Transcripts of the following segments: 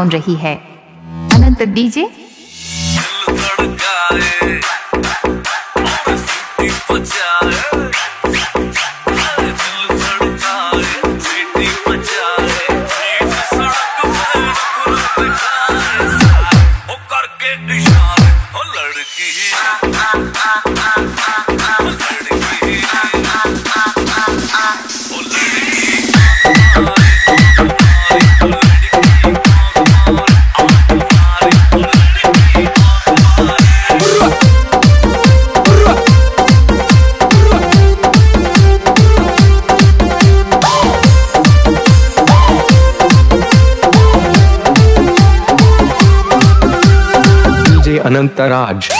सुन रही है Anant DJ Anantraj Anantaraj.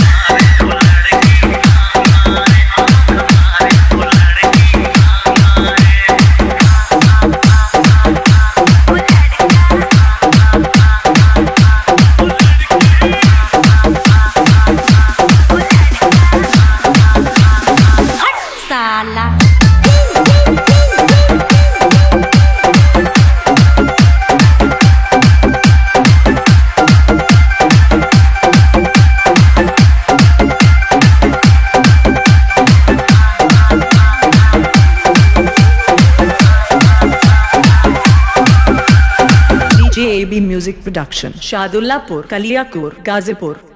साला DJ Music Production, Shadullapur, Kaliakur, Gazipur.